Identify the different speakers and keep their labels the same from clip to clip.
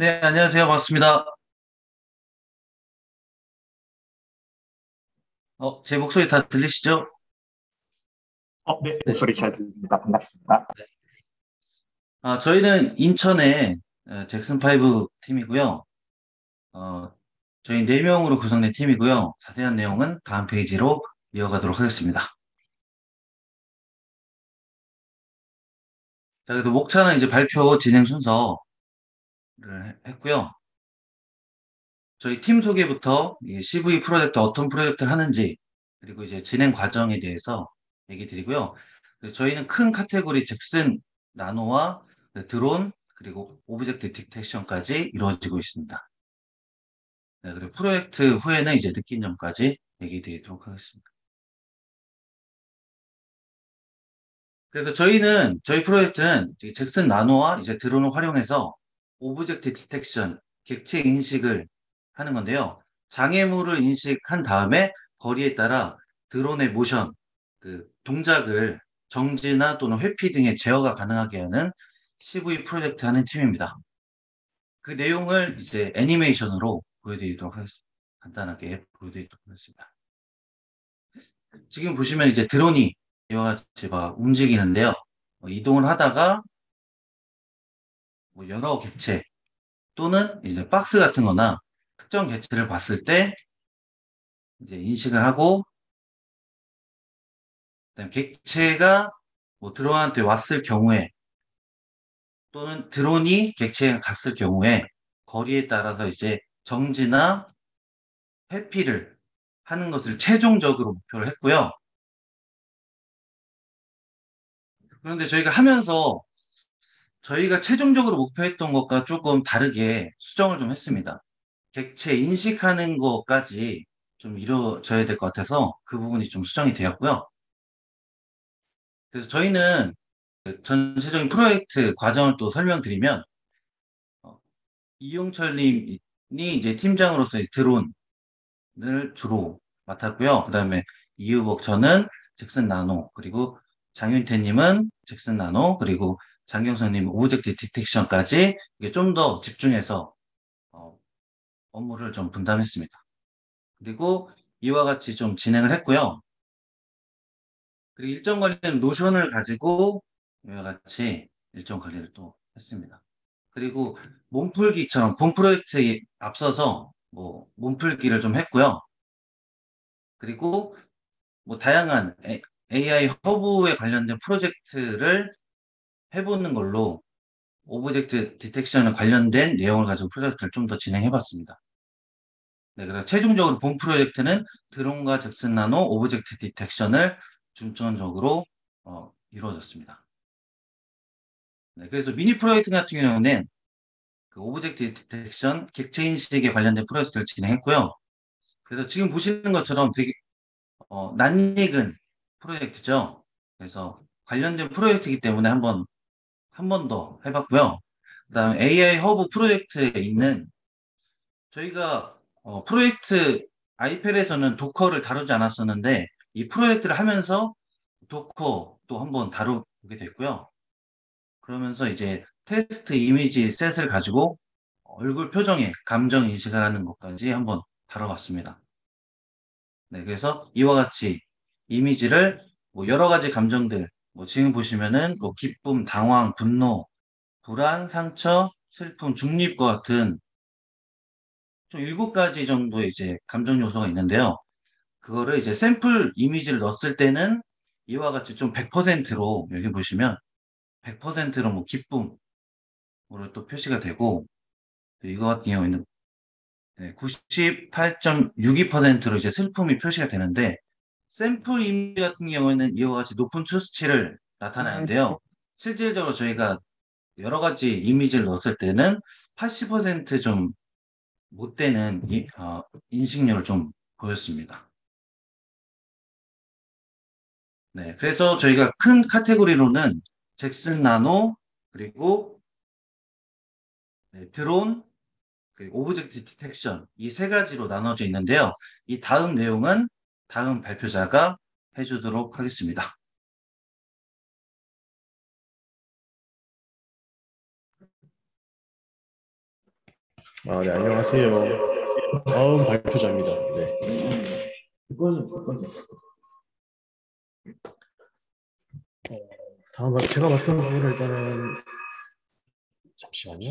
Speaker 1: 네, 안녕하세요. 반갑습니다. 어, 제 목소리 다 들리시죠?
Speaker 2: 어, 네,
Speaker 1: 네.
Speaker 2: 목소리 잘 들립니다. 반갑습니다.
Speaker 1: 아, 저희는 인천의 어, 잭슨5 팀이고요. 어, 저희 4명으로 구성된 팀이고요. 자세한 내용은 다음 페이지로 이어가도록 하겠습니다. 자, 그래도 목차는 이제 발표 진행 순서를 해- 했고요. 저희 팀 소개부터 이 CV 프로젝트 어떤 프로젝트를 하는지 그리고 이제 진행 과정에 대해서 얘기 드리고요. 저희는 큰 카테고리 Jetson Nano와 드론 그리고 object detection까지 이루어지고 있습니다. 네, 그리고 프로젝트 후에는 이제 느낀 점까지 얘기 드리도록 하겠습니다. 그래서 저희는 저희 프로젝트는 Jetson Nano와 이제 드론을 활용해서 object detection 객체 인식을 하는 건데요. 장애물을 인식한 다음에 거리에 따라 드론의 모션, 그 동작을 정지나 또는 회피 등의 제어가 가능하게 하는 CV 프로젝트 하는 팀입니다. 그 내용을 이제 애니메이션으로 보여드리도록 하겠습니다. 간단하게 보여드리도록 하겠습니다. 지금 보시면 이제 드론이 이와 같이 막 움직이는데요. 어, 이동을 하다가 뭐 여러 객체 또는 이제 박스 같은 거나 특정 객체를 봤을 때 이제 인식을 하고 객체가 뭐 드론한테 왔을 경우에 또는 드론이 객체에 갔을 경우에 거리에 따라서 이제 정지나 회피를 하는 것을 최종적으로 목표를 했고요. 그런데 저희가 하면서 저희가 최종적으로 목표했던 것과 조금 다르게 수정을 좀 했습니다. 객체 인식하는 것까지 좀 이루어져야 될 것 같아서 그 부분이 좀 수정이 되었고요. 그래서 저희는 그 전체적인 프로젝트 과정을 또 설명드리면 어, 이용철님이 이제 팀장으로서 이 드론을 주로 맡았고요. 그 다음에 이유복 저는 Jetson Nano 그리고 장윤태님은 Jetson Nano 그리고 장경선님 object detection까지 좀 더 집중해서 어, 업무를 좀 분담했습니다. 그리고 이와 같이 좀 진행을 했고요. 그리고 일정 관리는 Notion을 가지고 이와 같이 일정 관리를 또 했습니다. 그리고 몸풀기처럼 본 프로젝트에 앞서서 뭐 몸풀기를 좀 했고요. 그리고 뭐 다양한 AI Hub에 관련된 프로젝트를 해보는 걸로 object detection에 관련된 내용을 가지고 프로젝트를 좀 더 진행해 봤습니다. 네, 그래서 최종적으로 본 프로젝트는 드론과 Jetson Nano object detection을 중점적으로 어, 이루어졌습니다. 네, 그래서 미니 프로젝트 같은 경우는 그 object detection 객체 인식에 관련된 프로젝트를 진행했고요. 그래서 지금 보시는 것처럼 되게 어, 낯익은 프로젝트죠. 그래서 관련된 프로젝트이기 때문에 한번 한 번 더 해봤고요. 그다음 AI Hub 프로젝트에 있는 저희가 어, 프로젝트 AIFFEL에서는 Docker를 다루지 않았었는데 이 프로젝트를 하면서 Docker 또 한번 다루게 됐고요. 그러면서 이제 테스트 이미지 set을 가지고 얼굴 표정에 감정 인식을 하는 것까지 한번 다뤄봤습니다. 네, 그래서 이와 같이 이미지를 뭐 여러 가지 감정들, 뭐 지금 보시면은 뭐 기쁨, 당황, 분노, 불안, 상처, 슬픔, 중립과 같은 좀 일곱 가지 정도의 이제 감정 요소가 있는데요. 그거를 이제 샘플 이미지를 넣었을 때는 이와 같이 좀 100%로 여기 보시면 100%로 뭐 기쁨으로 또 표시가 되고 이거 같은 경우에는 98.62%로 이제 슬픔이 표시가 되는데 샘플 이미지 같은 경우에는 이와 같이 높은 추수치를 나타나는데요. 실질적으로 저희가 여러 가지 이미지를 넣었을 때는 80%좀 못 되는 이, 어, 인식률을 좀 보였습니다. 네, 그래서 저희가 큰 카테고리로는 Jetson Nano 그리고 네, 드론 그리고 object detection 이 세 가지로 나눠져 있는데요. 이 다음 내용은 다음 발표자가 해주도록 하겠습니다.
Speaker 3: 아, 네, 안녕하세요. 다음 발표자입니다. 네. 어, 다음 발- 제가 맡은 부분을 일단은 잠시만요.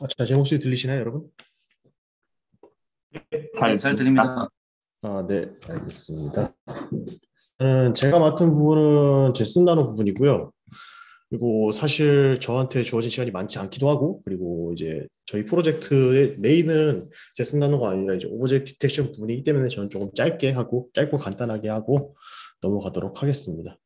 Speaker 3: 아, 자, 제 목소리 들리시나요, 여러분?
Speaker 2: 잘,
Speaker 1: 잘 들립니다.
Speaker 3: 아, 네, 알겠습니다. 음, 제가 맡은 부분은 Jetson Nano 부분이고요. 그리고 사실 저한테 주어진 시간이 많지 않기도 하고, 그리고 이제 저희 프로젝트의 메인은 Jetson Nano가 아니라 이제 object detection 부분이기 때문에 저는 조금 짧게 하고, 짧고 간단하게 하고 넘어가도록 하겠습니다.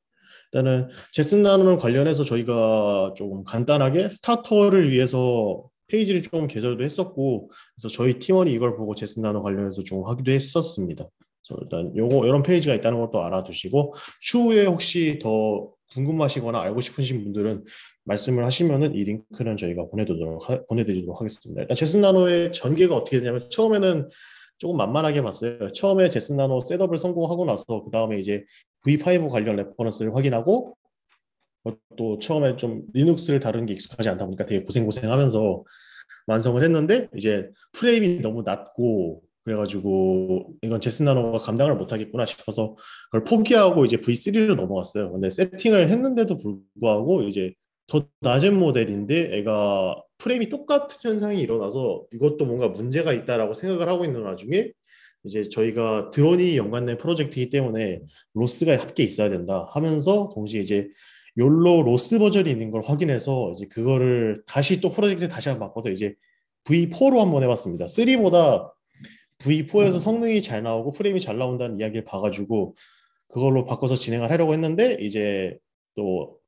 Speaker 3: 일단은 제슨 나눔 관련해서 저희가 조금 간단하게 starter를 위해서 페이지를 좀 개설도 했었고 그래서 저희 팀원이 이걸 보고 제슨 나눔 관련해서 좀 하기도 했었습니다. 그래서 일단 요거 이런 페이지가 있다는 것도 알아두시고 추후에 혹시 더 궁금하시거나 알고 싶으신 분들은 말씀을 하시면은 이 링크는 저희가 보내드리도록 하, 보내드리도록 하겠습니다. 일단 제슨 나노의 전개가 어떻게 되냐면 처음에는 조금 만만하게 봤어요. 처음에 Jetson Nano setup을 성공하고 나서 그 다음에 이제 V5 관련 reference를 확인하고 또 처음에 좀 리눅스를 다루는 게 익숙하지 않다 보니까 되게 고생고생하면서 완성을 했는데 이제 프레임이 너무 낮고 그래가지고 이건 제슨 나노가 감당을 못하겠구나 싶어서 그걸 포기하고 이제 V3로 넘어갔어요. 근데 세팅을 했는데도 불구하고 이제 더 낮은 모델인데 애가 프레임이 똑같은 현상이 일어나서 이것도 뭔가 문제가 있다라고 생각을 하고 있는 와중에 이제 저희가 드론이 연관된 프로젝트이기 때문에 로스가 함께 있어야 된다 하면서 동시에 이제 YOLO ROS 버전이 있는 걸 확인해서 이제 그거를 다시 또 프로젝트 다시 한번 바꿔서 이제 V4로 한번 해봤습니다. 3보다 V4에서 성능이 잘 나오고 프레임이 잘 나온다는 이야기를 봐가지고 그걸로 바꿔서 진행을 하려고 했는데 이제 또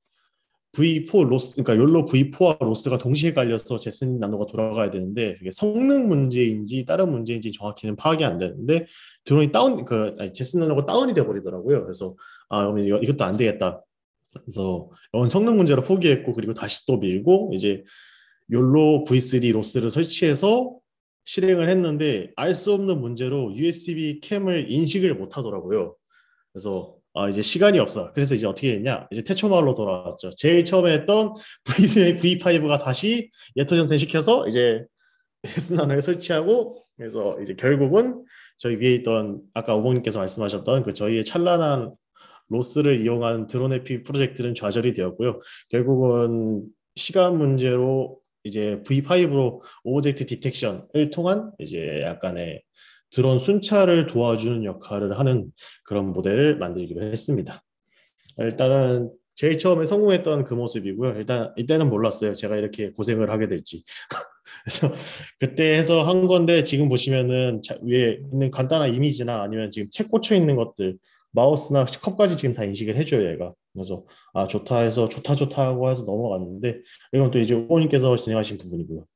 Speaker 3: V4 ROS 그러니까 YOLO V4와 ROS가 동시에 깔려서 Jetson Nano가 돌아가야 되는데 그게 성능 문제인지 다른 문제인지 정확히는 파악이 안 되는데 드론이 다운 그 아니, Jetson Nano가 다운이 돼 버리더라고요. 그래서 아 그러면 이거, 이것도 안 되겠다. 그래서 이건 성능 문제로 포기했고 그리고 다시 또 밀고 이제 욜로 V3 로스를 설치해서 실행을 했는데 알 수 없는 문제로 USB 캠을 인식을 못 하더라고요. 그래서 아 이제 시간이 없어. 그래서 이제 어떻게 했냐? 이제 태초마을로 돌아왔죠. 제일 처음에 했던 V, V5가 다시 예토 전생 시켜서 이제 스나나에 설치하고 그래서 이제 결국은 저희 위에 있던 아까 오봉님께서 말씀하셨던 그 저희의 찬란한 ROS를 이용한 드론 에피 프로젝트는 좌절이 되었고요. 결국은 시간 문제로 이제 V5로 object detection을 통한 이제 약간의 드론 순찰을 도와주는 역할을 하는 그런 모델을 만들기로 했습니다. 일단은 제일 처음에 성공했던 그 모습이고요. 일단 이때는 몰랐어요. 제가 이렇게 고생을 하게 될지. 그래서 그때 해서 한 건데 지금 보시면은 위에 있는 간단한 이미지나 아니면 지금 책 꽂혀 있는 것들 마우스나 컵까지 지금 다 인식을 해줘요 얘가. 그래서 아 좋다 해서 좋다 좋다 하고 해서 넘어갔는데 이건 또 이제 오님께서 진행하신 부분이고요.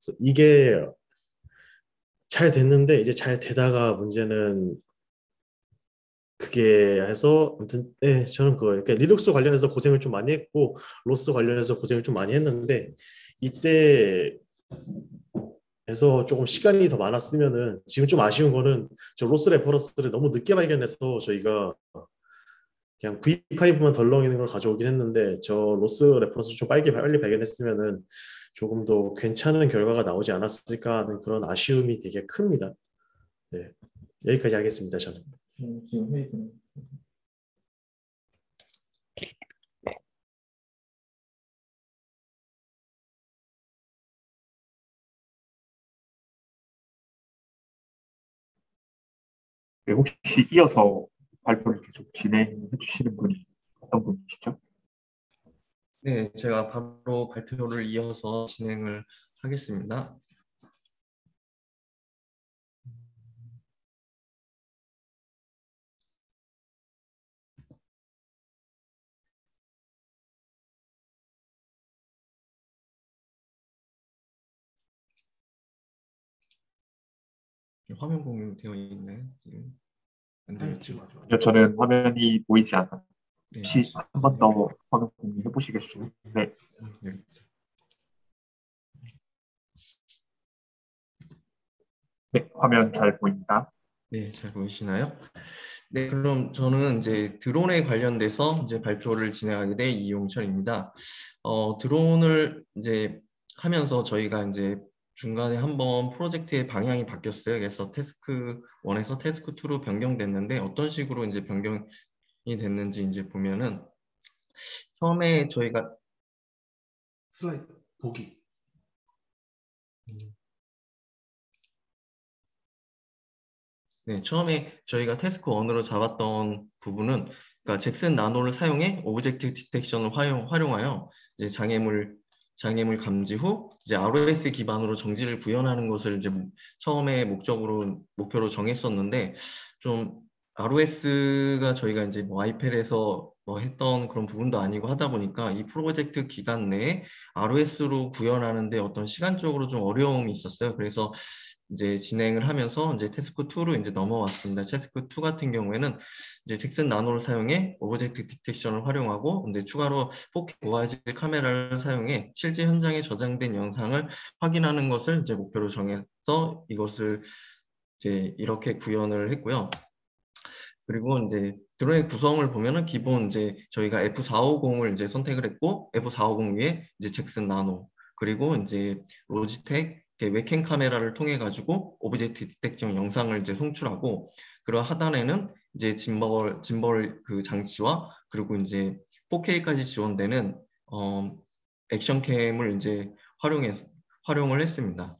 Speaker 3: 그래서 이게 잘 됐는데 이제 잘 되다가 문제는 그게 해서 아무튼 네 저는 그거예요. 그러니까 리눅스 관련해서 고생을 좀 많이 했고 ROS 관련해서 고생을 좀 많이 했는데 이때 해서 조금 시간이 더 많았으면은 지금 좀 아쉬운 거는 저 ROS reference를 너무 늦게 발견해서 저희가 그냥 V5만 덜렁 있는 걸 가져오긴 했는데 저 ROS reference 좀 빨리 빨리 발견했으면은 조금 더 괜찮은 결과가 나오지 않았을까 하는 그런 아쉬움이 되게 큽니다. 네 여기까지 하겠습니다 저는.
Speaker 2: 지금 회의 중. 혹시 이어서 발표를 계속 진행해 주시는 분이 어떤 분이시죠?
Speaker 4: 네, 제가 바로 발표를 이어서 진행을 하겠습니다. 화면 공유되어 안 되겠죠?
Speaker 2: 저- 저는 화면이 보이지 않아.
Speaker 4: 네.
Speaker 2: 혹시 한번 더 화면 공유해 보시겠어요? 네.
Speaker 4: 네.
Speaker 2: 네, 화면 잘 보입니다.
Speaker 4: 네, 잘 보이시나요? 네, 그럼 저는 이제 드론에 관련돼서 이제 발표를 진행하게 될 이용철입니다. 어, 드론을 이제 하면서 저희가 이제 중간에 한번 프로젝트의 방향이 바뀌었어요. 그래서 task 1에서 task 2로 변경됐는데 어떤 식으로 이제 변경이 됐는지 이제 보면은 처음에 저희가
Speaker 1: 슬라이드 보기.
Speaker 4: 네, 처음에 저희가 task 1으로 잡았던 부분은 그러니까 Jetson Nano를 사용해 object detection을 활용, 활용하여 이제 장애물 장애물 감지 후 이제 ROS 기반으로 정지를 구현하는 것을 이제 처음에 목적으로 목표로 정했었는데 좀 ROS가 저희가 이제 뭐 아이펠에서 뭐 했던 그런 부분도 아니고 하다 보니까 이 프로젝트 기간 내에 ROS로 구현하는데 어떤 시간적으로 좀 어려움이 있었어요. 그래서 이제 진행을 하면서 이제 태스크 2로 이제 넘어왔습니다. 태스크 2 같은 경우에는 이제 Jetson Nano를 사용해 object detection을 활용하고 이제 추가로 4K 고화질 카메라를 사용해 실제 현장에 저장된 영상을 확인하는 것을 이제 목표로 정해서 이것을 이제 이렇게 구현을 했고요. 그리고 이제 드론의 구성을 보면은 기본 이제 저희가 F450을 이제 선택을 했고 F450 위에 이제 Jetson Nano 그리고 이제 로지텍 웹캠 카메라를 통해 가지고 object detection 영상을 이제 송출하고 그리고 하단에는 이제 짐벌 짐벌 그 장치와 그리고 이제 4K까지 지원되는 어, 액션캠을 이제 활용해서 활용을 했습니다.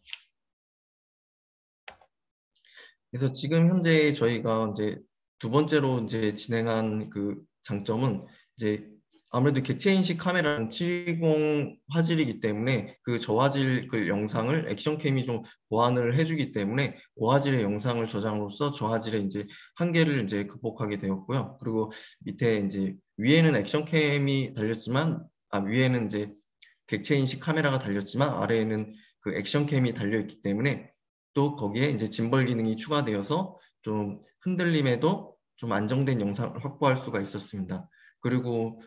Speaker 4: 그래서 지금 현재 저희가 이제 두 번째로 이제 진행한 그 장점은 이제 아무래도 객체 인식 카메라는 720 화질이기 때문에 그 저화질 그 영상을 액션캠이 좀 보완을 해주기 때문에 고화질의 영상을 저장으로써 저화질의 이제 한계를 이제 극복하게 되었고요. 그리고 밑에 이제 위에는 액션캠이 달렸지만 아 위에는 이제 객체 인식 카메라가 달렸지만 아래에는 그 액션캠이 달려 있기 때문에 또 거기에 이제 짐벌 기능이 추가되어서 좀 흔들림에도 좀 안정된 영상을 확보할 수가 있었습니다. 그리고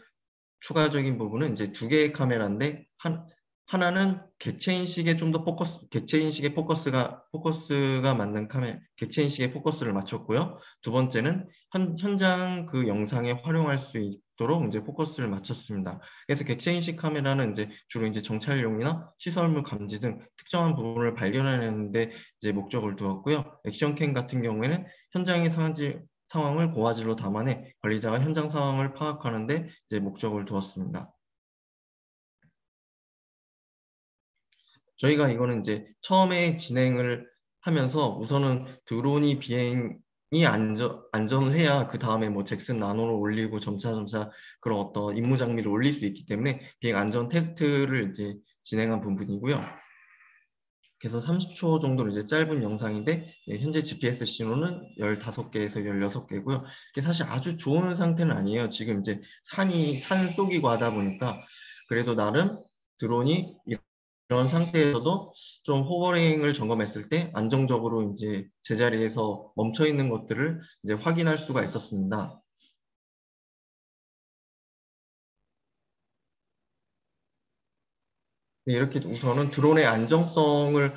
Speaker 4: 추가적인 부분은 이제 두 개의 카메라인데 한, 하나는 객체 인식에 좀 더 포커스, 객체 인식의 포커스가 포커스가 맞는 카메라, 객체 인식의 포커스를 맞췄고요. 두 번째는 현, 현장 그 영상에 활용할 수 있도록 이제 포커스를 맞췄습니다. 그래서 객체 인식 카메라는 이제 주로 이제 정찰용이나 시설물 감지 등 특정한 부분을 발견하는데 이제 목적을 두었고요. 액션캠 같은 경우에는 현장의 상황지 상황을 고화질로 담아내 관리자가 현장 상황을 파악하는 데 이제 목적을 두었습니다. 저희가 이거는 이제 처음에 진행을 하면서 우선은 드론이 비행 이 안전, 안전을 해야 그 다음에 뭐 잭슨 나노를 올리고 점차 점차 그런 어떤 임무 장비를 올릴 수 있기 때문에 비행 안전 테스트를 이제 진행한 부분이고요. 그래서 30초 정도로 이제 짧은 영상인데 예, 현재 GPS 신호는 15개에서 16개고요. 이게 사실 아주 좋은 상태는 아니에요. 지금 이제 산이 산 속이고 하다 보니까 그래도 나름 드론이 이런 상태에서도 좀 호버링을 점검했을 때 안정적으로 이제 제자리에서 멈춰 있는 것들을 이제 확인할 수가 있었습니다. 이렇게 우선은 드론의 안정성을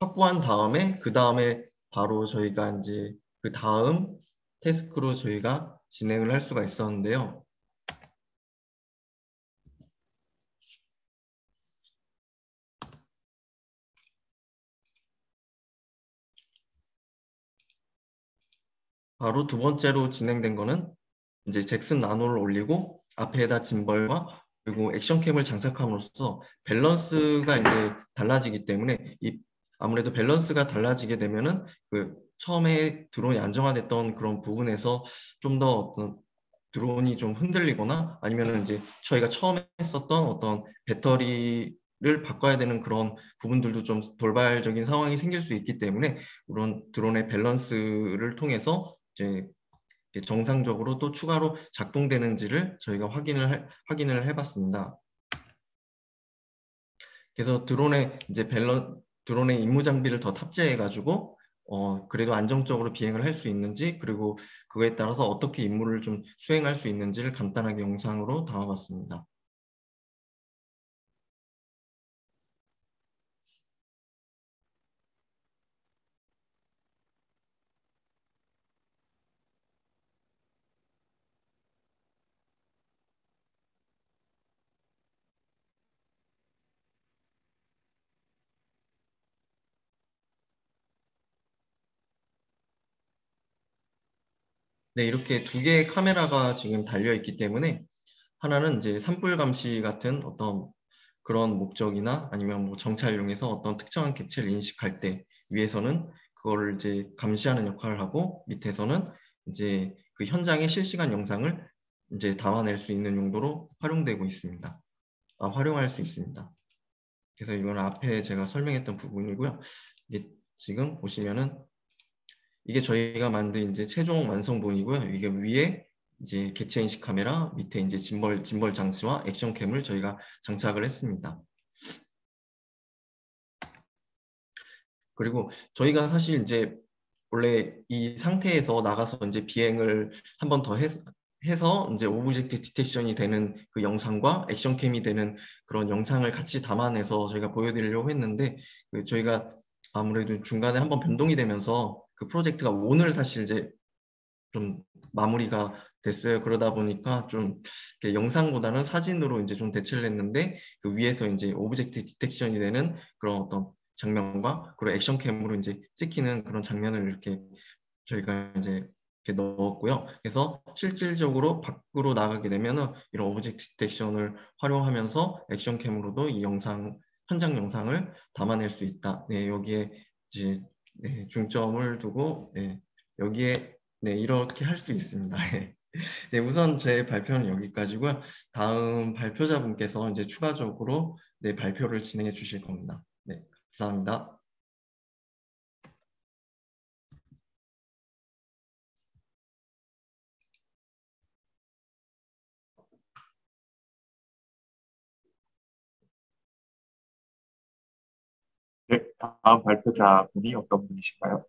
Speaker 4: 확보한 다음에 그 다음에 바로 저희가 이제 그 다음 태스크로 저희가 진행을 할 수가 있었는데요. 바로 두 번째로 진행된 거는 이제 잭슨 나노를 올리고 앞에다 짐벌과 그리고 액션캠을 장착함으로써 밸런스가 이제 달라지기 때문에 이 아무래도 밸런스가 달라지게 되면은 그 처음에 드론이 안정화됐던 그런 부분에서 좀 더 어떤 드론이 좀 흔들리거나 아니면은 이제 저희가 처음에 했었던 어떤 배터리를 바꿔야 되는 그런 부분들도 좀 돌발적인 상황이 생길 수 있기 때문에 그런 드론의 밸런스를 통해서 이제 정상적으로 또 추가로 작동되는지를 저희가 확인을 해, 확인을 해봤습니다. 그래서 드론에 이제 밸런 드론의 임무 장비를 더 탑재해 가지고 어 그래도 안정적으로 비행을 할 수 있는지 그리고 그거에 따라서 어떻게 임무를 좀 수행할 수 있는지를 간단하게 영상으로 담아봤습니다. 네, 이렇게 두 개의 카메라가 지금 달려 있기 때문에 하나는 이제 산불 감시 같은 어떤 그런 목적이나 아니면 뭐 정찰용에서 어떤 특정한 객체를 인식할 때 위에서는 그거를 이제 감시하는 역할을 하고 밑에서는 이제 그 현장의 실시간 영상을 이제 담아낼 수 있는 용도로 활용되고 있습니다. 아, 활용할 수 있습니다. 그래서 이건 앞에 제가 설명했던 부분이고요. 이게 지금 보시면은 이게 저희가 만든 이제 최종 완성본이고요. 이게 위에 이제 객체 인식 카메라, 밑에 이제 짐벌 짐벌 장치와 액션캠을 저희가 장착을 했습니다. 그리고 저희가 사실 이제 원래 이 상태에서 나가서 이제 비행을 한 번 더 해서 이제 object detection이 되는 그 영상과 액션캠이 되는 그런 영상을 같이 담아내서 저희가 보여드리려고 했는데 그 저희가 아무래도 중간에 한번 변동이 되면서 그 프로젝트가 오늘 사실 이제 좀 마무리가 됐어요. 그러다 보니까 좀 영상보다는 사진으로 이제 좀 대체를 했는데 그 위에서 이제 object detection이 되는 그런 어떤 장면과 그리고 액션캠으로 이제 찍히는 그런 장면을 이렇게 저희가 이제 이렇게 넣었고요. 그래서 실질적으로 밖으로 나가게 되면은 이런 object detection을 활용하면서 액션캠으로도 이 영상 현장 영상을 담아낼 수 있다. 네, 여기에 이제 네, 중점을 두고 네, 여기에 네, 이렇게 할 수 있습니다. 네, 우선 제 발표는 여기까지고요. 다음 발표자분께서 이제 추가적으로 네, 발표를 진행해 주실 겁니다. 네, 감사합니다.
Speaker 2: 다음 발표자분이 어떤 분이신가요?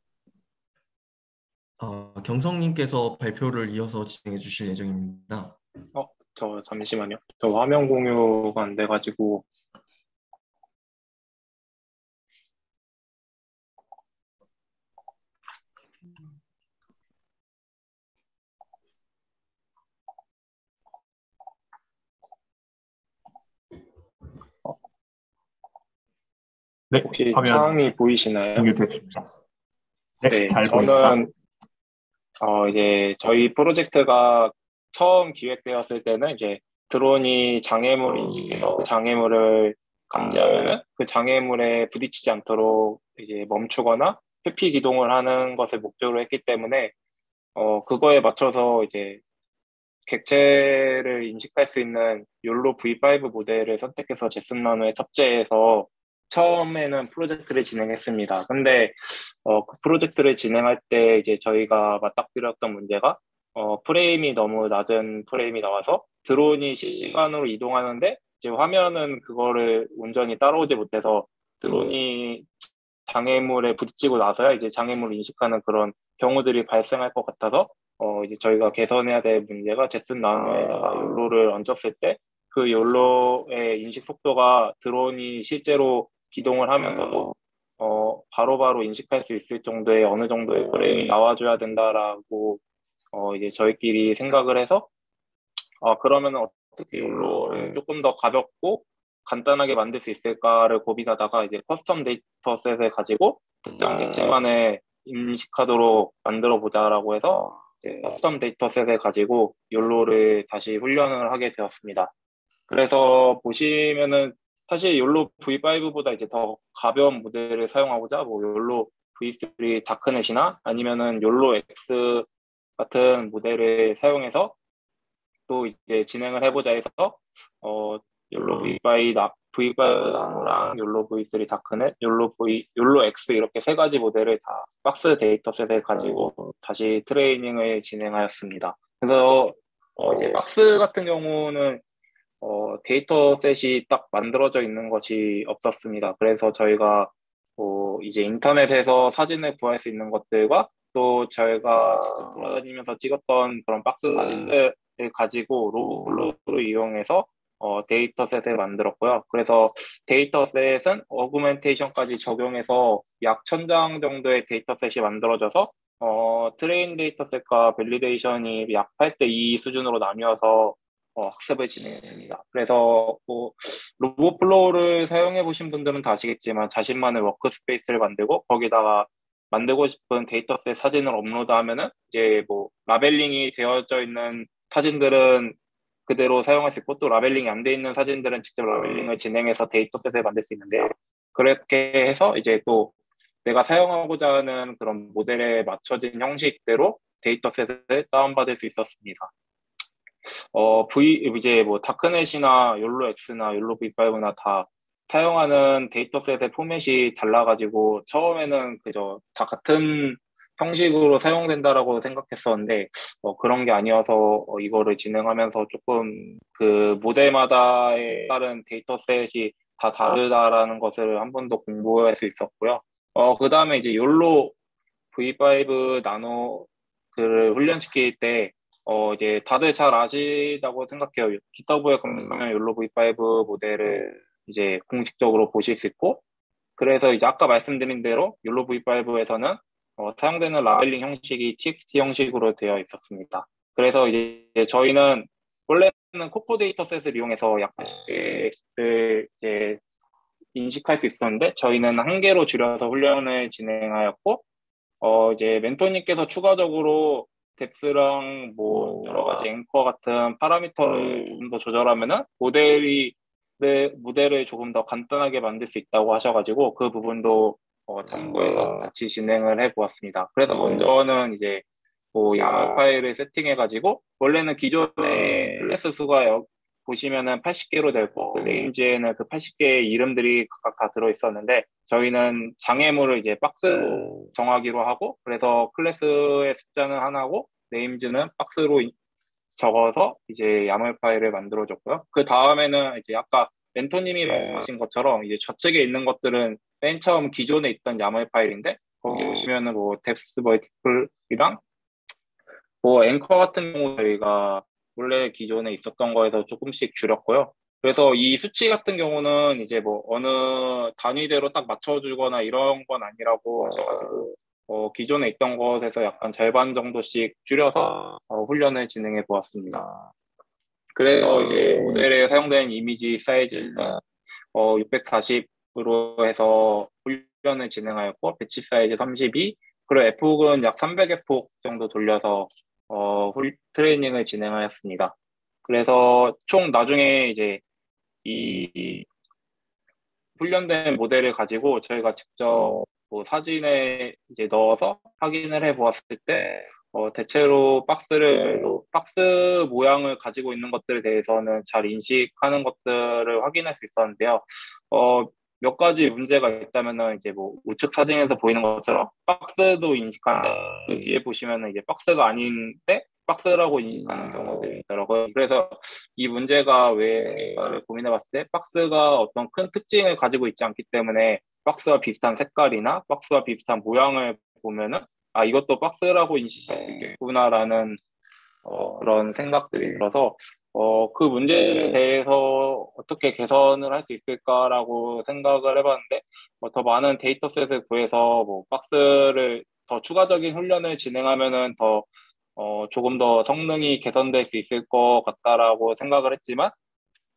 Speaker 4: 어, 경성님께서 발표를 이어서 진행해 주실 예정입니다.
Speaker 5: 어, 저 잠시만요. 저 화면 공유가 안 돼가지고
Speaker 2: 네,
Speaker 5: 혹시
Speaker 2: 화면
Speaker 5: 창이 보이시나요?
Speaker 2: 공유됐습니다. 네,
Speaker 5: 네,
Speaker 2: 잘.
Speaker 5: 저는 어 이제 저희 프로젝트가 처음 기획되었을 때는 이제 드론이 장애물을 인식해서 그 장애물을 감지하면은 그 장애물에 부딪히지 않도록 이제 멈추거나 회피 기동을 하는 것을 목적으로 했기 때문에 어 그거에 맞춰서 이제 객체를 인식할 수 있는 욜로 V5 모델을 선택해서 제슨 나노에 탑재해서 처음에는 프로젝트를 진행했습니다. 근데 어, 그 프로젝트를 진행할 때 이제 저희가 맞닥뜨렸던 문제가 어, 프레임이 너무 낮은 프레임이 나와서 드론이 실시간으로 이동하는데 이제 화면은 그거를 온전히 따라오지 못해서 드론이 장애물에 부딪히고 나서야 이제 장애물을 인식하는 그런 경우들이 발생할 것 같아서 어, 이제 저희가 개선해야 될 문제가 제슨 나노에다가 욜로를 얹었을 때 그 YOLO의 인식 속도가 드론이 실제로 기동을 하면서도 어 바로바로 인식할 수 있을 정도의 어느 정도의 프레임이 나와줘야 된다라고 어, 이제 저희끼리 생각을 해서 아, 그러면 어떻게 YOLO를 조금 더 가볍고 간단하게 만들 수 있을까를 고민하다가 이제 custom dataset을 가지고 특정 객체만을 인식하도록 만들어 보자라고 해서 custom dataset을 가지고 YOLO를 다시 훈련을 하게 되었습니다. 그래서 보시면은 사실 YOLO V5보다 이제 더 가벼운 모델을 사용하고자 뭐 욜로 V3 다크넷이나 아니면은 YOLO X 같은 모델을 사용해서 또 이제 진행을 해보자 해서 어 YOLO V5 나 V5 nano랑 YOLO V3 Darknet, YOLO V, YOLO X 이렇게 세 가지 모델을 다 박스 dataset을 가지고 다시 트레이닝을 진행하였습니다. 그래서 어. 이제 박스 같은 경우는 어 dataset이 딱 만들어져 있는 것이 없었습니다. 그래서 저희가 뭐 이제 인터넷에서 사진을 구할 수 있는 것들과 또 저희가 돌아다니면서 찍었던 그런 박스 사진들을 가지고 Roboflow를 이용해서 어, dataset을 만들었고요. 그래서 dataset은 augmentation까지 적용해서 약 1000장 정도의 dataset이 만들어져서 어, train dataset과 validation이 약 8대 2 수준으로 나뉘어서 어, 학습을 진행했습니다. 그래서 뭐 Roboflow를 사용해 보신 분들은 다 아시겠지만 자신만의 workspace를 만들고 거기다가 만들고 싶은 dataset 사진을 업로드하면은 이제 뭐 labeling이 되어져 있는 사진들은 그대로 사용할 수 있고 또 labeling이 안 돼 있는 사진들은 직접 labeling을 진행해서 dataset을 만들 수 있는데 그렇게 해서 이제 또 내가 사용하고자 하는 그런 모델에 맞춰진 형식대로 dataset을 다운받을 수 있었습니다. 어, V, 이제 뭐 다크넷이나 욜로 X나 욜로 V5나 다 사용하는 dataset의 포맷이 달라가지고 처음에는 그저 다 같은 형식으로 사용된다라고 생각했었는데 어, 그런 게 아니어서 어, 이거를 진행하면서 조금 그 모델마다에 따른 dataset이 다 다르다라는 것을 한 번 더 공부할 수 있었고요. 어, 그 다음에 이제 욜로 V5 나노 그 훈련시킬 때 어, 이제 다들 잘 아시다고 생각해요. 기타브에 검색하면 욜로 V5 모델을 이제 공식적으로 보실 수 있고, 그래서 이제 아까 말씀드린 대로 욜로 V5에서는 어, 사용되는 라벨링 형식이 TXT 형식으로 되어 있었습니다. 그래서 이제 저희는 원래는 COCO dataset을 이용해서 약간을 이제 인식할 수 있었는데 저희는 한 개로 줄여서 훈련을 진행하였고, 어, 이제 멘토님께서 추가적으로 depth랑 뭐 여러 가지 앵커 같은 파라미터를 조금 더 조절하면은 모델이 네, 모델을 조금 더 간단하게 만들 수 있다고 하셔가지고 그 부분도 어, 참고해서 같이 진행을 해보았습니다. 그래서 먼저는 이제 뭐 yaml 파일을 세팅해가지고 원래는 기존에 클래스 수가 여, 보시면은 80개로 되고 레인지에는 그 80개의 이름들이 각각 다 들어 있었는데 저희는 장애물을 이제 박스 정하기로 하고 그래서 클래스의 숫자는 하나고 names는 박스로 적어서 이제 yaml 파일을 만들어 줬고요. 그 다음에는 이제 아까 멘토님이 말씀하신 것처럼 이제 저측에 있는 것들은 맨 처음 기존에 있던 yaml 파일인데 거기 보시면은 뭐 depth multiple이랑 뭐 앵커 같은 경우 저희가 원래 기존에 있었던 거에서 조금씩 줄였고요. 그래서 이 수치 같은 경우는 이제 뭐 어느 단위대로 딱 맞춰주거나 이런 건 아니라고 하셔가지고 어, 기존에 있던 것에서 약간 절반 정도씩 줄여서 어, 훈련을 진행해 보았습니다. 그래서 이제 모델에 사용된 이미지 사이즈는 어, 640으로 해서 훈련을 진행하였고 배치 사이즈 32 그리고 F폭은 약 300의 폭 정도 돌려서 어, 훌, 트레이닝을 진행하였습니다. 그래서 총 나중에 이제 이 훈련된 모델을 가지고 저희가 직접 뭐 사진에 이제 넣어서 확인을 해 보았을 때 어, 대체로 박스를 박스 모양을 가지고 있는 것들에 대해서는 잘 인식하는 것들을 확인할 수 있었는데요. 어, 몇 가지 문제가 있다면은 이제 뭐 우측 사진에서 보이는 것처럼 박스도 인식하는데 그 뒤에 보시면은 이제 박스가 아닌데 박스라고 인식하는 경우들이 있더라고요. 그래서 이 문제가 왜 고민해 봤을 때 박스가 어떤 큰 특징을 가지고 있지 않기 때문에 박스와 비슷한 색깔이나 박스와 비슷한 모양을 보면은 아 이것도 박스라고 인식할 수 있겠구나라는 어, 그런 생각들이 들어서 어, 그 문제에 대해서 어떻게 개선을 할 수 있을까라고 생각을 해봤는데, 뭐 더 많은 dataset을 구해서 뭐 박스를 더 추가적인 훈련을 진행하면은 더 어, 조금 더 성능이 개선될 수 있을 것 같다라고 생각을 했지만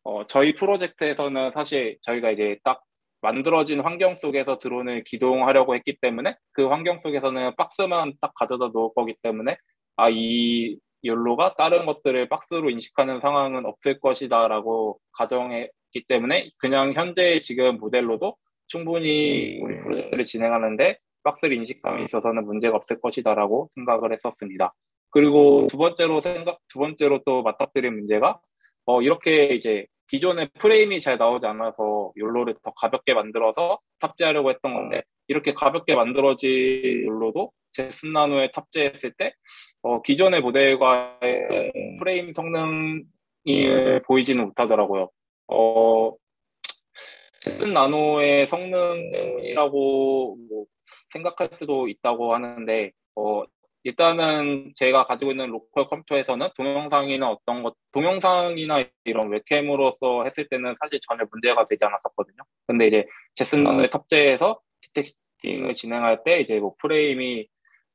Speaker 5: 어, 저희 프로젝트에서는 사실 저희가 이제 딱 만들어진 환경 속에서 드론을 기동하려고 했기 때문에 그 환경 속에서는 박스만 딱 가져다 놓을 거기 때문에 아, 이 욜로가 다른 것들을 박스로 인식하는 상황은 없을 것이다라고 가정했기 때문에 그냥 현재 지금 모델로도 충분히 우리 프로젝트를 진행하는데 박스를 인식함에 있어서는 문제가 없을 것이다라고 생각을 했었습니다. 그리고 두 번째로 생각 두 번째로 또 맞닥뜨린 문제가 어 이렇게 이제 기존의 프레임이 잘 나오지 않아서 욜로를 더 가볍게 만들어서 탑재하려고 했던 건데 이렇게 가볍게 만들어진 욜로도 제슨 나노에 탑재했을 때 어, 기존의 모델과의 프레임 성능이 보이지는 못하더라고요. 어, 제슨 나노의 성능이라고 뭐 생각할 수도 있다고 하는데 어, 일단은 제가 가지고 있는 로컬 컴퓨터에서는 동영상이나 어떤 것, 동영상이나 이런 웹캠으로서 했을 때는 사실 전혀 문제가 되지 않았었거든요. 근데 이제 제슨나노에 탑재해서 디텍팅을 진행할 때 이제 뭐 프레임이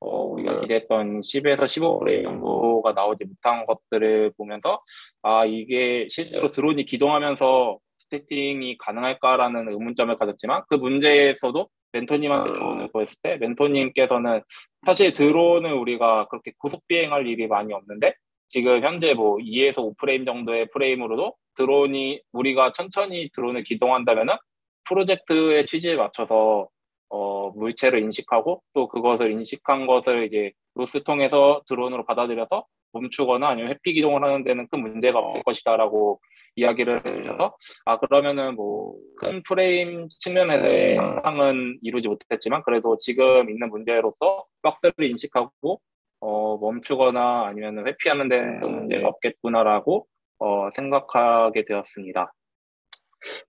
Speaker 5: 어, 우리가 기대했던 10에서 15프레임 정도가 나오지 못한 것들을 보면서 아 이게 실제로 드론이 기동하면서 디텍팅이 가능할까라는 의문점을 가졌지만 그 문제에서도 멘토님한테 조언을 구했을 때 멘토님께서는 사실 드론을 우리가 그렇게 고속 비행할 일이 많이 없는데 지금 현재 뭐 2에서 5프레임 정도의 프레임으로도 드론이 우리가 천천히 드론을 기동한다면은 프로젝트의 취지에 맞춰서 어, 물체를 인식하고 또 그것을 인식한 것을 이제 로스 통해서 드론으로 받아들여서 멈추거나 아니면 회피 기동을 하는 데는 큰 문제가 없을 것이다라고 이야기를 해주셔서 아 그러면은 뭐 큰 프레임 측면에서의 향상은 이루지 못했지만 그래도 지금 있는 문제로서 박스를 인식하고 어 멈추거나 아니면 회피하는 데는 문제가 없겠구나라고 어 생각하게 되었습니다.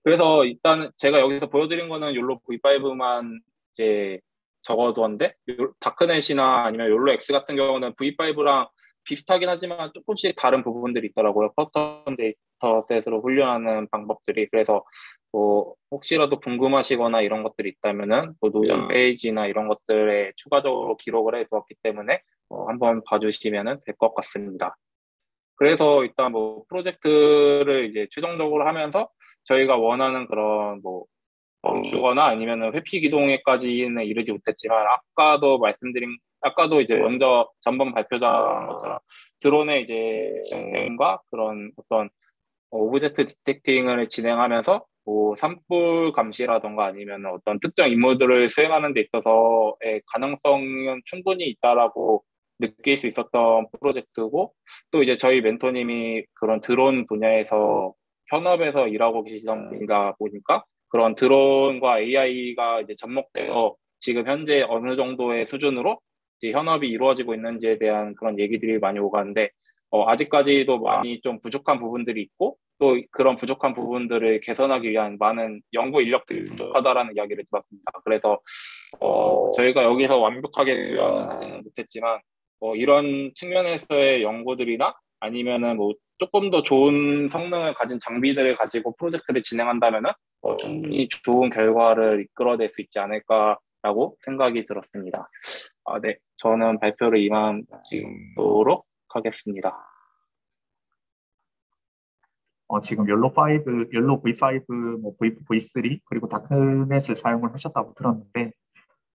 Speaker 5: 그래서 일단 제가 여기서 보여드린 거는 YOLO V5만 이제 적어두었는데 Darknet이나 아니면 YOLO X 같은 경우는 V5랑 비슷하긴 하지만 조금씩 다른 부분들이 있더라고요. custom dataset으로 훈련하는 방법들이. 그래서 뭐 혹시라도 궁금하시거나 이런 것들이 있다면은 뭐 Notion 페이지나 이런 것들에 추가적으로 기록을 해 두었기 때문에 어, 한번 봐주시면 될것 같습니다. 그래서 일단 뭐 프로젝트를 이제 최종적으로 하면서 저희가 원하는 그런 뭐 멈추거나 아니면 회피 기동에까지는 이르지 못했지만 아까도 말씀드린 아까도 이제 먼저 전번 발표자 것처럼 드론의 이제 과 그런 어떤 object detecting을 진행하면서 뭐 산불 감시라던가 아니면 어떤 특정 임무들을 수행하는 데 있어서의 가능성은 충분히 있다라고 느낄 수 있었던 프로젝트고 또 이제 저희 멘토님이 그런 드론 분야에서 현업에서 일하고 계시던 분이다 보니까 그런 드론과 AI가 이제 접목돼서 지금 현재 어느 정도의 수준으로 이제 현업이 이루어지고 있는지에 대한 그런 얘기들이 많이 오가는데 어, 아직까지도 많이 좀 부족한 부분들이 있고 또 그런 부족한 부분들을 개선하기 위한 많은 연구 인력들이 부족하다라는 이야기를 들었습니다. 그래서 어, 저희가 여기서 완벽하게 구현은 하지는 못했지만 어, 이런 측면에서의 연구들이나 아니면은 뭐 조금 더 좋은 성능을 가진 장비들을 가지고 프로젝트를 진행한다면은 어, 충분히 좋은 결과를 이끌어낼 수 있지 않을까라고 생각이 들었습니다. 아, 네, 저는 발표를 이만지도록 하겠습니다.
Speaker 2: 어, 지금 욜로 5, 욜로 V5, 뭐 V, V3 그리고 다크넷을 사용을 하셨다고 들었는데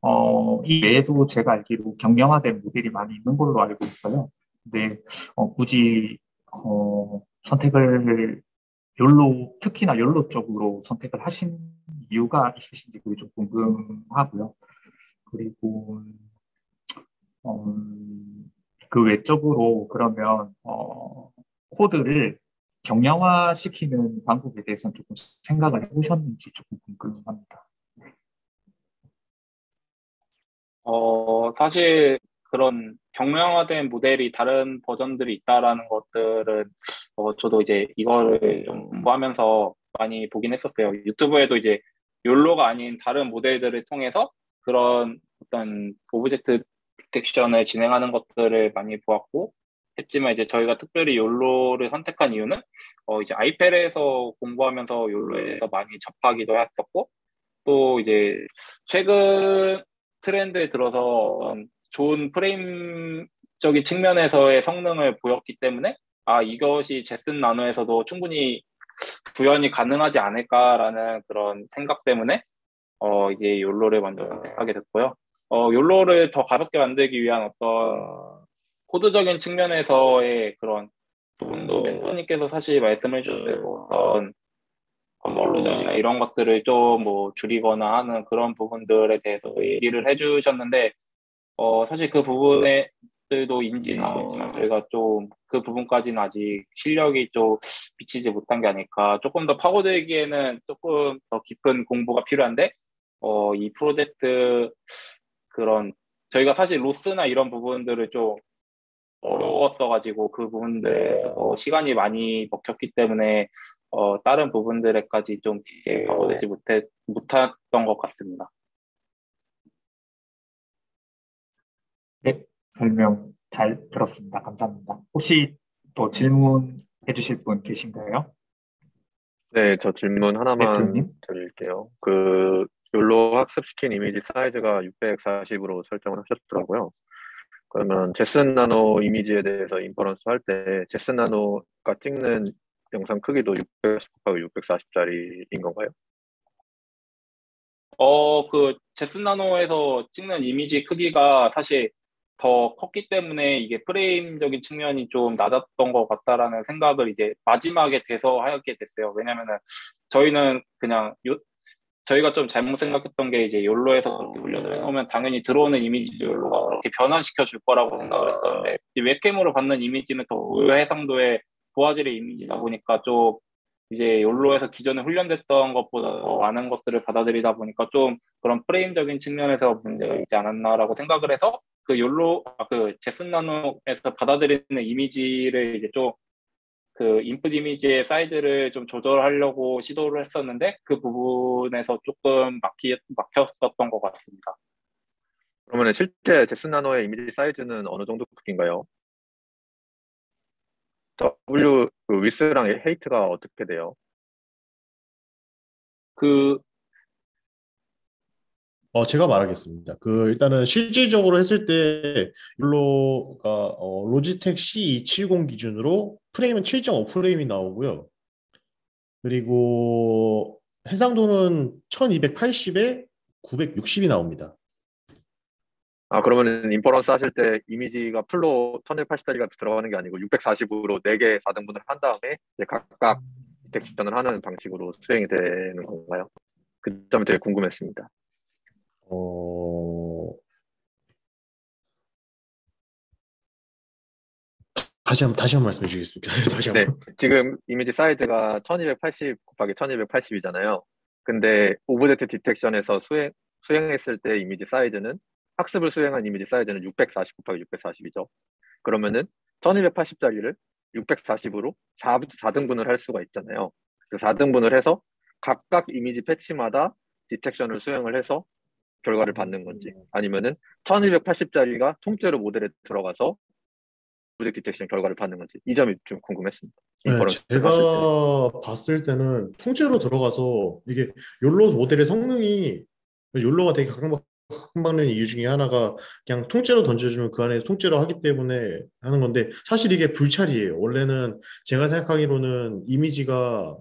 Speaker 2: 어, 이 외에도 제가 알기로 경량화된 모델이 많이 있는 걸로 알고 있어요. 근데 어, 굳이 어, 선택을 욜로 특히나 욜로 쪽으로 선택을 하신 이유가 있으신지 그게 좀 궁금하고요. 그리고 음, 그 외적으로 그러면 어, 코드를 경량화 시키는 방법에 대해서는 조금 생각을 해보셨는지 조금 궁금합니다.
Speaker 5: 어, 사실 그런 경량화된 모델이 다른 버전들이 있다라는 것들은 어, 저도 이제 이거를 좀 공부하면서 많이 보긴 했었어요. 유튜브에도 이제 YOLO가 아닌 다른 모델들을 통해서 그런 어떤 object detection을 진행하는 것들을 많이 보았고 했지만 이제 저희가 특별히 YOLO를 선택한 이유는 어 이제 아이패드에서 공부하면서 욜로에서 많이 접하기도 했었고 또 이제 최근 트렌드에 들어서 좋은 프레임 적인 측면에서의 성능을 보였기 때문에 아 이것이 제슨 나노에서도 충분히 구현이 가능하지 않을까라는 그런 생각 때문에 어 이제 욜로를 먼저 선택하게 됐고요. 어 욜로를 더 가볍게 만들기 위한 어떤 코드적인 측면에서의 그런 부분도 멘토님께서 사실 말씀해 주셨어요. 뭐 어떤 건물로전이나 이런 것들을 좀 뭐 줄이거나 하는 그런 부분들에 대해서 얘기를 해주셨는데 어 사실 그 부분에 들도 인지는 하고 있지만 저희가 좀 그 부분까지는 아직 실력이 좀 비치지 못한 게 아닐까. 조금 더 파고들기에는 조금 더 깊은 공부가 필요한데 어, 이 프로젝트 그런 저희가 사실 로스나 이런 부분들을 좀 어려웠어가지고 그 부분들 어, 시간이 많이 먹혔기 때문에 어, 다른 부분들에까지 좀 깊게 파고들지 못해 못했던 것 같습니다.
Speaker 2: 네, 설명 잘 들었습니다. 감사합니다. 혹시 또 질문해 주실 분 계신가요?
Speaker 6: 네, 저 질문 하나만? 드릴게요. 그 욜로 학습시킨 이미지 사이즈가 640으로 설정을 하셨더라고요. 그러면 제슨 나노 이미지에 대해서 인퍼런스 할 때 제슨 나노가 찍는 영상 크기도 640 곱하기 640짜리인 건가요?
Speaker 5: 어, 그 제슨 나노에서 찍는 이미지 크기가 사실 더 컸기 때문에 이게 프레임적인 측면이 좀 낮았던 것 같다라는 생각을 이제 마지막에 돼서 하게 됐어요. 왜냐면은 저희는 그냥 요, 저희가 좀 잘못 생각했던 게 이제 욜로에서 그렇게 훈련을 당연히 들어오는 이미지 욜로가 그렇게 변환시켜 줄 거라고 생각을 했었는데 웹캠으로 받는 이미지는 더 해상도의 도화질의 이미지다 보니까 좀 이제 욜로에서 기존에 훈련됐던 것보다 더 많은 것들을 받아들이다 보니까 좀 그런 프레임적인 측면에서 문제가 있지 않았나라고 생각을 해서 그 욜로 아, 그 제슨 나노에서 받아들이는 이미지를 이제 좀 그 인풋 이미지의 사이즈를 좀 조절하려고 시도를 했었는데 그 부분에서 조금 막히, 막혔었던 것 같습니다.
Speaker 6: 그러면 실제 제슨 나노의 이미지 사이즈는 어느 정도 크기인가요? W 그 위스랑 헤이트가 어떻게 돼요?
Speaker 5: 그
Speaker 3: 어, 제가 말하겠습니다. 그 일단은 실질적으로 했을 때 YOLO가 어, Logitech C270 기준으로 프레임은 7.5 프레임이 나오고요. 그리고 해상도는 1280에 960이 나옵니다.
Speaker 6: 아 그러면 inference 하실 때 이미지가 풀로 1280짜리가 들어가는 게 아니고 640으로 4개 4등분을 한 다음에 이제 각각 detection을 하는 방식으로 수행이 되는 건가요? 그 점이 되게 궁금했습니다. 어...
Speaker 3: 다시 한 다시 한 말씀해 주시겠습니까? 다시 한
Speaker 6: 네, 지금 이미지 사이즈가 1280 곱하기 1280이잖아요. 근데 object detection에서 수행 수행했을 때 이미지 사이즈는 학습을 수행한 이미지 사이즈는 640 곱하기 640이죠. 그러면은 1280짜리를 640으로 4, 4등분을 할 수가 있잖아요. 그 4등분을 해서 각각 이미지 패치마다 디텍션을 수행을 해서 결과를 받는 건지 아니면은 1280짜리가 통째로 모델에 들어가서 무대 디텍션 결과를 받는 건지 이 점이 좀 궁금했습니다.
Speaker 3: 네, 제가 봤을, 때 는 통째로 들어가서 이게 욜로 모델의 성능이 욜로가 되게 금방는 이유 중에 하나가 그냥 통째로 던져주면 그 안에서 통째로 하기 때문에 하는 건데 사실 이게 불찰이에요. 원래는 제가 생각하기로는 이미지가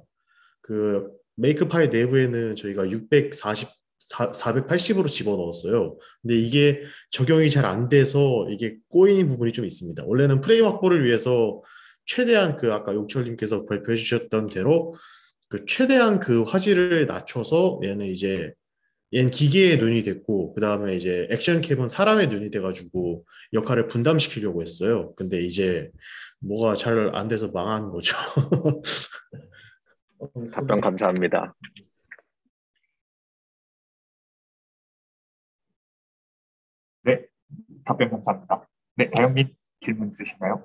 Speaker 3: 그 메이크 파일 내부에는 저희가 640 480으로 집어넣었어요. 근데 이게 적용이 잘 안 돼서 이게 꼬인 부분이 좀 있습니다. 원래는 프레임 확보를 위해서 최대한 그 아까 용철님께서 발표해 주셨던 대로 그 최대한 그 화질을 낮춰서 얘는 이제 얘는 기계의 눈이 됐고 그 다음에 이제 액션 캡은 사람의 눈이 돼가지고 역할을 분담시키려고 했어요. 근데 이제 뭐가 잘 안 돼서 망한 거죠.
Speaker 6: 답변 감사합니다.
Speaker 2: 답변 감사합니다. 네, 다영민 질문 있으신가요?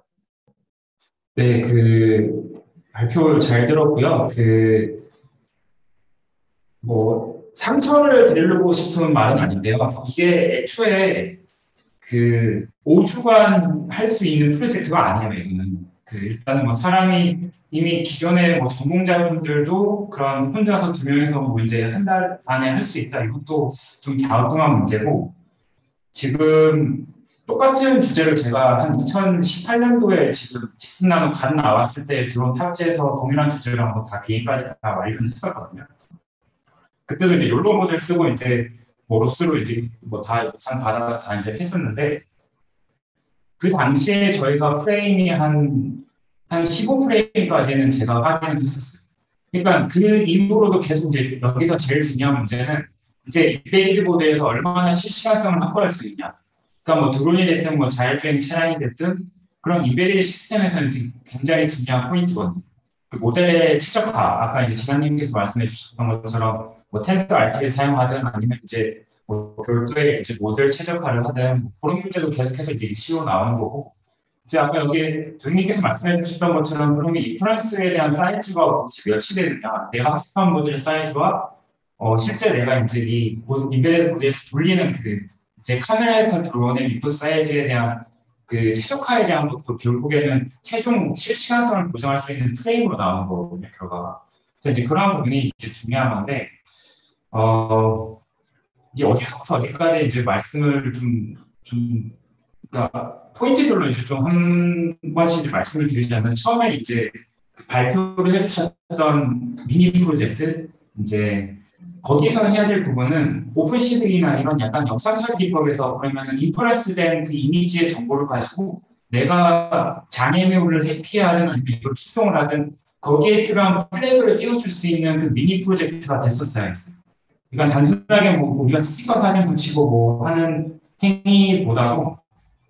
Speaker 7: 네, 그 발표 잘 들었고요. 그 뭐 상처를 드리려고 싶은 말은 아닌데요. 이게 애초에 그 5주간 할 수 있는 프로젝트가 아니에요. 이거는 그 일단은 뭐 사람이 이미 기존의 뭐 전공자분들도 그런 혼자서 두 명에서 뭐 이제 한 달 안에 할 수 있다. 이것도 좀 갸우뚱한 문제고 지금 똑같은 주제를 제가 한 2018년도에 지금 잭슨 나노 간 나왔을 때 드론 탑재해서 동일한 주제를 한번 다 개인까지 다 완료를 했었거든요. 그때도 이제 YOLO 모델 쓰고 이제 뭐 ROS로 이제 뭐다 영상 받아서 다 이제 했었는데 그 당시에 저희가 프레임이 한, 한 15프레임까지는 제가 확인을 했었어요. 그러니까 그 이후로도 계속 이제 여기서 제일 중요한 문제는 이제 embedded 보드에서 얼마나 실시간성을 확보할 수 있냐. 그러니까 뭐 드론이 됐든 뭐 자율주행 차량이 됐든 그런 embedded 시스템에서는 굉장히 중요한 포인트거든요. 그 모델의 최적화, 아까 이제 지사님께서 말씀해 주셨던 것처럼 뭐 TensorRT를 사용하든 아니면 이제 뭐 별도의 이제 모델 최적화를 하든 뭐 그런 문제도 계속해서 이제 이슈로 나오는 거고 이제 아까 여기 도님께서 말씀해 주셨던 것처럼 그러면 inference에 대한 사이즈가 도대체 몇이 되느냐 내가 학습한 모델 사이즈와 어, 실제 내가 이제 이 embedded 모델에서 돌리는 그 이제 카메라에서 들어오는 인풋 사이즈에 대한 그 최적화에 대한 것도 결국에는 최종 실시간성을 보장할 수 있는 프레임으로 나오는 거거든요, 결과가. 그래서 이제 그런 부분이 이제 중요한 건데, 어, 이게 어디서부터 어디까지 이제 말씀을 좀, 좀, 그러니까 포인트별로 이제 좀 한 번씩 이제 말씀을 드리자면, 처음에 이제 그 발표를 해주셨던 미니 프로젝트, 이제 거기서 해야 될 부분은 오픈시드이나 이런 약간 영상 처리 기법에서 그러면은 인프레스된 그 이미지의 정보를 가지고 내가 장애물을 회피하든 아니면 이걸 추종을 하든 거기에 필요한 flag를 띄워줄 수 있는 그 미니 프로젝트가 됐었어야 했어요. 그러니까 단순하게 뭐 우리가 스티커 사진 붙이고 뭐 하는 행위보다도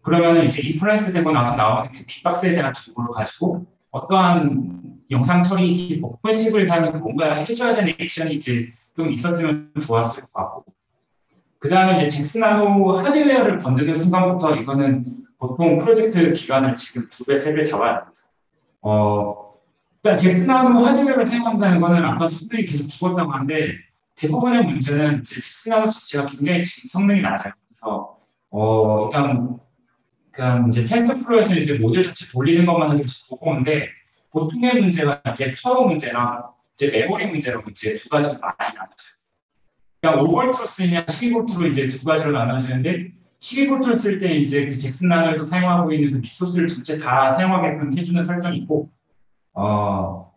Speaker 7: 그러면은 이제 inference 되고 나서 나오는 그 빅박스에 대한 정보를 가지고 어떠한 영상 처리 기법, OpenCV를 하면 뭔가 해줘야 되는 액션이 이제 좀 있었으면 좋았을 것 같고 그 다음에 이제 잭스나노 하드웨어를 건드는 순간부터 이거는 보통 프로젝트 기간을 지금 두 배, 세 배 잡아야 됩니다. 어, 일단 잭스나노 하드웨어를 사용한다는 거는 아까 성능이 계속 죽었다고 하는데 대부분의 문제는 잭스나노 자체가 굉장히 지금 성능이 낮아요. 그래서 어, 일단 그냥 이제 텐서프로에서 이제 모델 자체 돌리는 것만 해도 보고인데 보통의 문제가 이제 파워 문제랑 이제 메모리 문제로 이제 두 가지로 많이. 그러니까 5V로 쓰냐 12V로 이제 두 가지로 나눠지는데 12V를 쓸 때 이제 그 잭슨란을 사용하고 있는 그 리소스를 전체 다 사용하게끔 해주는 설정이 있고, 어,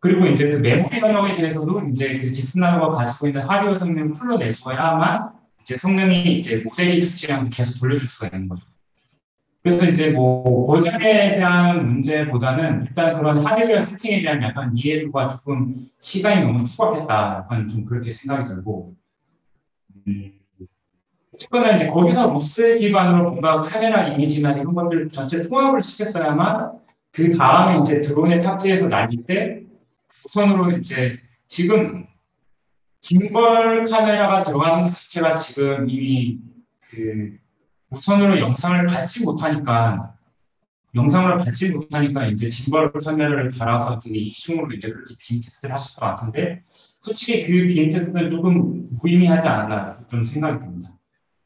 Speaker 7: 그리고 이제 그 메모리 영역에 대해서도 이제 그 잭슨란과 가지고 있는 하드웨어 성능을 풀러내줘야만 이제 성능이 이제 모델이 죽지 않고 계속 돌려줄 수가 있는 거죠. 그래서 이제 뭐 버전에 대한 문제보다는 일단 그런 하드웨어 세팅에 대한 약간 이해도가 조금 시간이 너무 촉박했다. 약간 좀 그렇게 생각이 들고. 음, 특히나 이제 거기서 로스 기반으로 뭔가 카메라 이미지나 이런 것들 전체 통합을 시켰어야만 그 다음에 이제 드론에 탑재해서 날릴 때 우선으로 이제 지금 짐벌 카메라가 들어가는 것 자체가 지금 이미 그 우선으로 영상을 받지 못하니까 영상을 받지 못하니까 이제 짐벌 카메라를 달아서 되게 이중으로 이제 그렇게 비행 테스트를 하실 것 같은데 솔직히 그 비행 테스트는 조금 무의미하지 않나 좀 생각이 듭니다.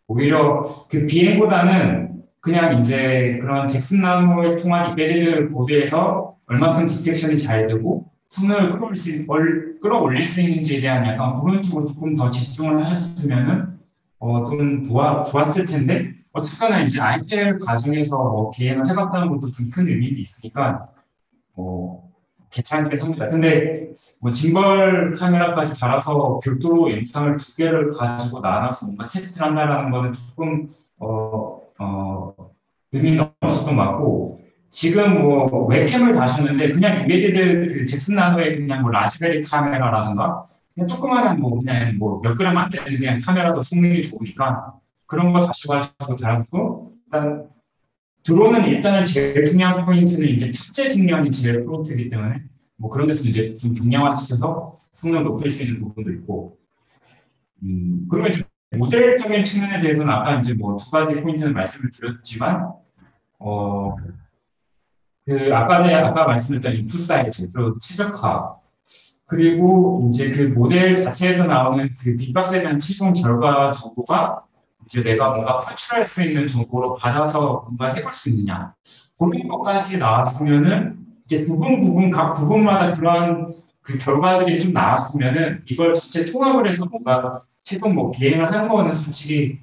Speaker 7: 오히려 그 비행보다는 그냥 이제 그런 Jetson Nano를 통한 이베리드 보드에서 얼마큼 detection이 잘 되고 성능을 끌어올릴 수, 끌어올릴 수 있는지에 대한 약간 그런 쪽으로 조금 더 집중을 하셨으면은 어, 좀 도와, 좋았을 텐데 어쨌거나 이제 AIFFEL 과정에서 뭐 비행을 해봤다는 것도 좀 큰 의미가 있으니까 뭐 괜찮긴 합니다. 근데 뭐 짐벌 카메라까지 달아서 별도로 영상을 두 개를 가지고 나눠서 뭔가 테스트를 한다는 거는 조금 어, 어, 의미가 없었던 것 같고 지금 뭐 웹캠을 다셨는데 그냥 이메디드 그 잭슨 나노의 그냥 뭐 라즈베리 카메라라든가 그냥 조그마한 뭐 그냥 뭐 몇 그램 안 되는 그냥 카메라도 성능이 좋으니까 그런 거 다시 가지고 달았고 일단 드론은 일단은 제일 중요한 포인트는 이제 탑재 측면이 제일 포인트이기 때문에 뭐 그런 데서 이제 좀 경량화 시켜서 성능을 높일 수 있는 부분도 있고 음, 그리고 이제 모델적인 측면에 대해서는 아까 이제 뭐 두 가지 포인트는 말씀을 드렸지만 어, 그 아까 아까 말씀드렸던 인풋 사이즈 그리고 최적화 그리고 이제 그 모델 자체에서 나오는 그 빅박스에 대한 최종 결과 정보가 이제 내가 뭔가 탈출할 수 있는 정보로 받아서 뭔가 해볼 수 있느냐 그런 것까지 나왔으면은 이제 부분 부분 각 부분마다 그러한 그 결과들이 좀 나왔으면은 이걸 전체 통합을 해서 뭔가 최종 뭐 비행을 하는 거는 솔직히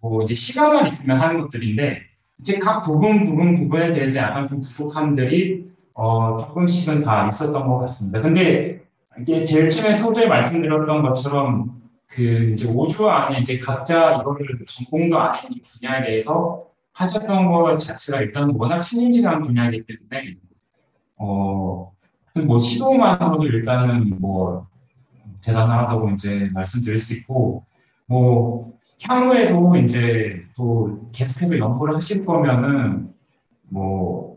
Speaker 7: 뭐 이제 시간만 있으면 하는 것들인데 이제 각 부분 부분 부분에 대해서 약간 좀 부족함들이 어 조금씩은 다 있었던 것 같습니다. 근데 이게 제일 처음에 소두에 말씀드렸던 것처럼 그 이제 5주 안에 이제 각자 이거를 전공도 아닌 이 분야에 대해서 하셨던 것 자체가 일단 워낙 챌린지한 분야이기 때문에 어뭐 시도만으로도 일단은 뭐 대단하다고 이제 말씀드릴 수 있고 뭐 향후에도 이제 또 계속해서 연구를 하실 거면은 뭐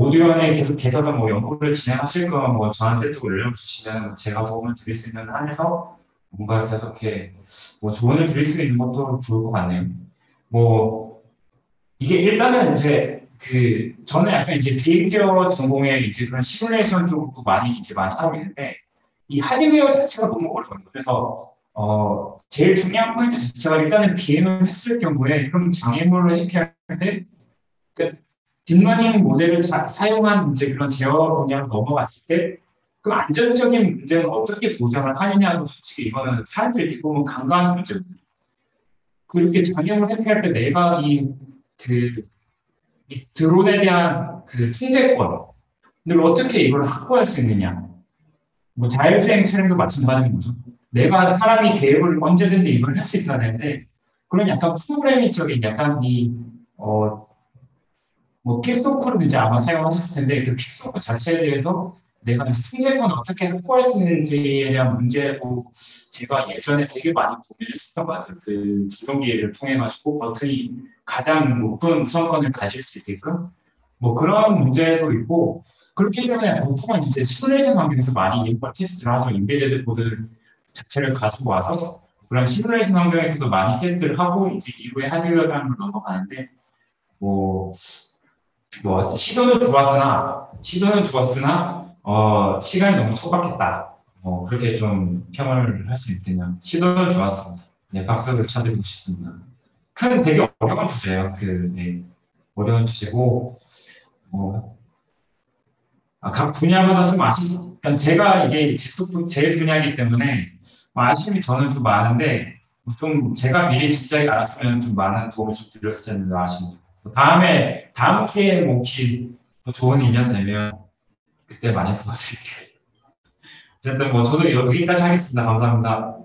Speaker 7: 오디오에 계속 계속해서 뭐 연구를 진행하실 거면 뭐 저한테 또 연락 주시면 제가 도움을 드릴 수 있는 한에서 뭔가 계속해 뭐 조언을 드릴 수 있는 것도 좋을 것 같네요. 뭐 이게 일단은 이제 그 저는 약간 이제 비행 제어 전공에 이제 그런 시뮬레이션 쪽도 많이 이제 많이 하고 있는데 이 하드웨어 자체가 너무 어려워요. 그래서 어 제일 중요한 포인트 자체가 일단은 비행을 했을 경우에 그럼 장애물을 회피할 때 그 딥러닝 모델을 자, 사용한 이제 그런 제어 분야로 넘어갔을 때 그 안전적인 문제는 어떻게 보장을 하느냐는 솔직히 이거는 사람들이 듣고 보면 간과하는 문제거든요. 그렇게 장애물 해결할 때 내가 이그 이 드론에 대한 그 통제권을 어떻게 이걸 확보할 수 있느냐. 뭐 자율주행 차량도 마찬가지인 거죠. 내가 사람이 계획을 언제든지 이걸 할 수 있어야 되는데 그런 약간 프로그래밍적인 약간 이 어 뭐 픽소크를 이제 아마 사용하셨을 텐데 그 픽소크 자체에 대해서 내가 통제권을 어떻게 확보할 수 있는지에 대한 문제고 제가 예전에 되게 많이 고민했었던 것 같아요. 그 조종기를 통해 가지고 버튼이 가장 높은 우선권을 가질 수 있게끔 뭐 그런 문제도 있고 그렇기 때문에 보통은 이제 시뮬레이션 환경에서 많이 인파 테스트를 하죠. embedded 코드 자체를 가지고 와서 그런 시뮬레이션 환경에서도 많이 테스트를 하고 이제 이후에 하드웨어 단으로 넘어가는데 뭐, 뭐 시도는 좋았으나 시도는 좋았으나 어, 시간이 너무 촉박했다. 뭐 그렇게 좀 평을 할 수 있겠네요. 시도는 좋았습니다. 네, 박수를 쳐드리고 싶습니다. 큰 되게 어려운 주제예요. 그 네, 어려운 주제고 뭐, 아, 각 분야마다 좀 아쉬, 그러니까 제가 이게 제 분야이기 때문에 뭐 아쉬움이 저는 좀 많은데 좀 제가 미리 진작에 알았으면 좀 많은 도움을 좀 드렸을 텐데 아쉽네요. 다음에 다음 기회에 뭐 혹시 더 좋은 인연 되면 그때 많이 도와드릴게요. 어쨌든 뭐 저도 여기까지 하겠습니다. 감사합니다.